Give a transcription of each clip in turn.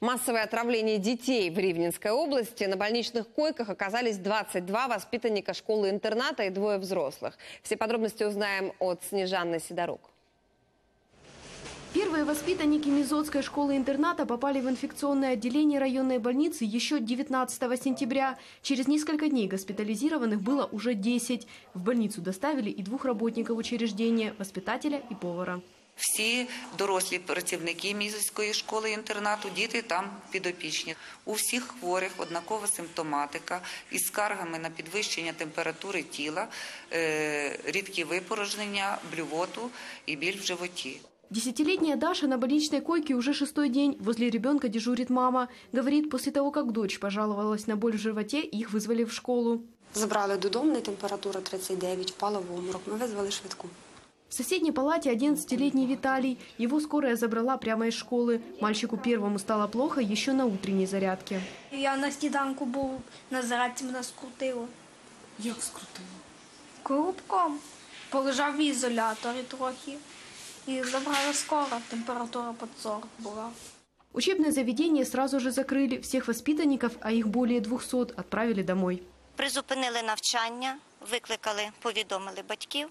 Массовое отравление детей в Ривненской области. На больничных койках оказались 22 воспитанника школы-интерната и двое взрослых. Все подробности узнаем от Снежанны Сидорук. Первые воспитанники Мизотской школы-интерната попали в инфекционное отделение районной больницы еще 19 сентября. Через несколько дней госпитализированных было уже 10. В больницу доставили и двух работников учреждения – воспитателя и повара. Всі дорослі працівники мізоської школи інтернату, діти там підопічні. У всіх хворих однакова симптоматика із скаргами на підвищення температури тіла, е, рідкі випорожнення, блювоту і біль в животі. Десятилетняя Даша на больничной койке уже шестой день. Возле ребенка дежурит мама. Говорит, после того, как дочь пожаловалась на боль в животе, их вызвали в школу. Забрали додому, не температура 39, впала в обморок. Ми визвали швидку. В соседней палате 11-летний Виталий. Его скорая забрала прямо из школы. Мальчику первому стало плохо еще на утренней зарядке. Я на сніданку був на зарядці, мене скрутило. Як скрутило? Коробком. Полежав в ізоляторі трохи. І забрали скоро, температура під 40 була. Учебное заведение сразу же закрыли. Всех воспитанников, а их более 200, отправили домой. Призупинили навчання, викликали, повідомили батьків.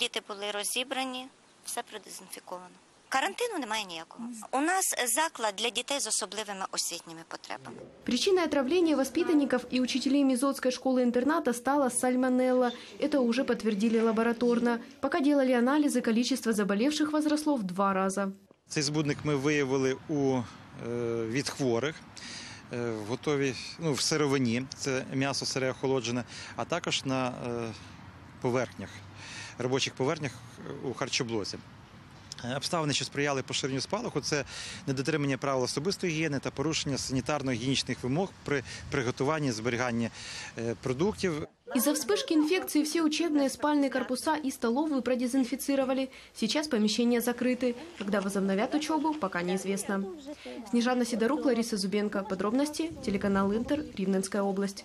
Діти були розібрані, все продезінфіковано. Карантину немає ніякого. У нас заклад для дітей з особливими освітніми потребами. Причиной отравления воспитанников и учителей Мизотской школы-интерната стала сальмонелла. Это уже подтвердили лабораторно. Пока делали анализы, количество заболевших возросло в два раза. Цей збудник ми виявили у, е, від хворих. е, В готовій ну, в сировині, це м'ясо сире охолоджене, а також на е, поверхнях, робочих поверхнях е, у харчоблоці. Е, Обставини, що сприяли поширенню спалаху, це недотримання правил особистої гігієни та порушення санітарно-гігієнічних вимог при приготуванні і зберіганні е, продуктів. Из-за вспышки инфекции все учебные спальные корпуса и столовые продезинфицировали. Сейчас помещения закрыты. Когда возобновят учебу, пока неизвестно. Снежана Сидорук, Лариса Зубенко. Подробности. Телеканал Интер. Ривненская область.